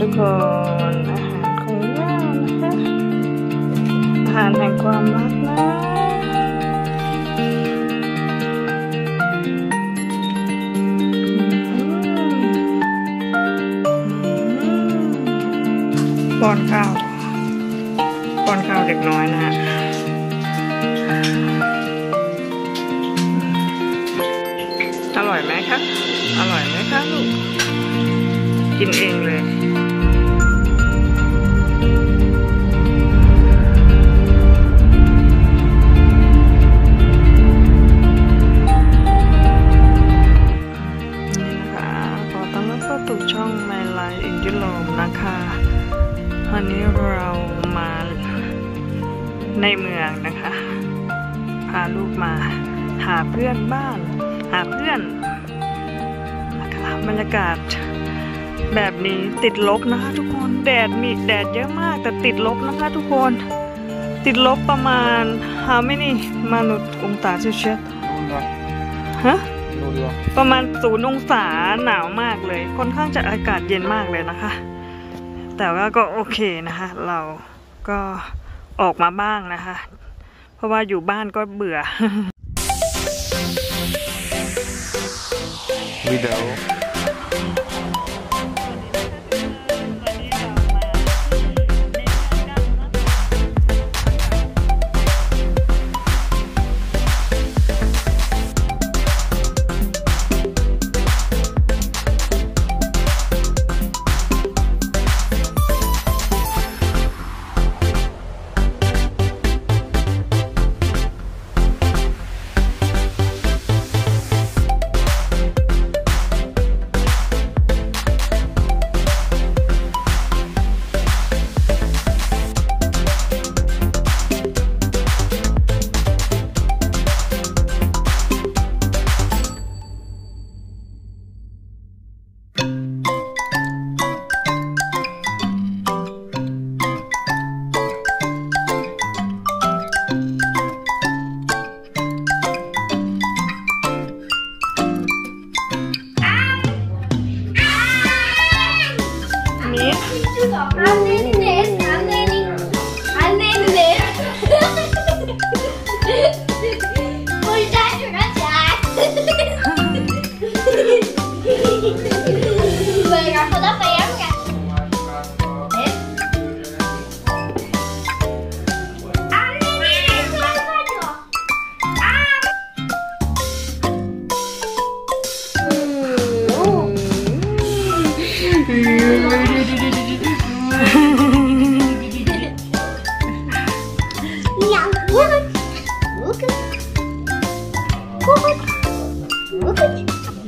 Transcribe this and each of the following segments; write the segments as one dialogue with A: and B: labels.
A: ทุกคน อาหารของย่านะคะ อาหารแห่งความรักนะป้อนข้าวป้อนข้าวเด็กน้อยนะฮะอร่อยไหมคะ อร่อยไหมคะลูก กินเองเลย ในเมืองนะคะ พาลูกมาหาเพื่อนบ้าน หาเพื่อนนะคะบรรยากาศแบบนี้ติดลบนะคะ ทุกคนแดดมีแดดเยอะมากแต่ติดลบนะคะ ทุกคน ติดลบประมาณ how many มนุษย์องศาเซลเซียสฮะประมาณศูนย์องศาหนาวมากเลย ค่อนข้างจะอากาศเย็นมากเลยนะคะ แต่ว่าก็โอเคนะคะ เราก็ ออกมาบ้างนะคะ เพราะว่าอยู่บ้านก็เบื่อ
B: วิดีโอ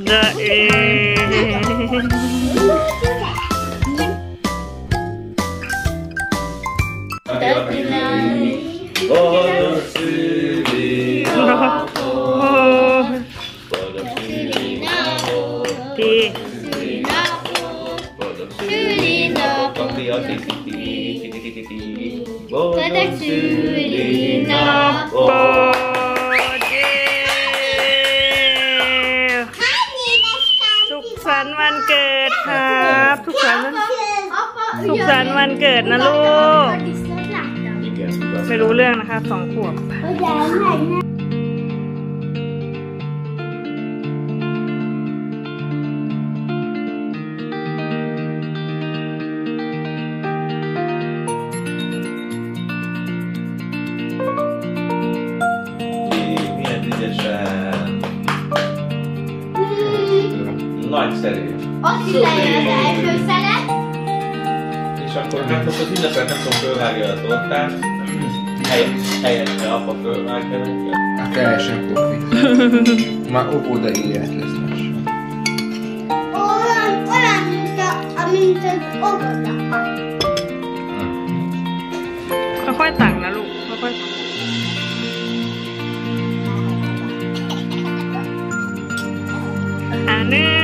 A: the end. Oh, silly, oh, oh, oh, oh, สุขสันต์วันเกิดครับสุขสันต์วันสุขสันต์วันเกิดนะลูก ไม่รู้เรื่องนะคะสองขวบ
B: nagyszerű.
C: Ott lejön az első szelet.
B: És akkor megfogod, mindezek nem tudom fölvágja a tortát. Helyette apa fölvágja neki.
D: Hát teljesen kofi. Már óvoda élet lesz most.
C: Olyan, olyan, mint, a, mint az óvoda.
A: Hogy taglaló? Hogy Anne.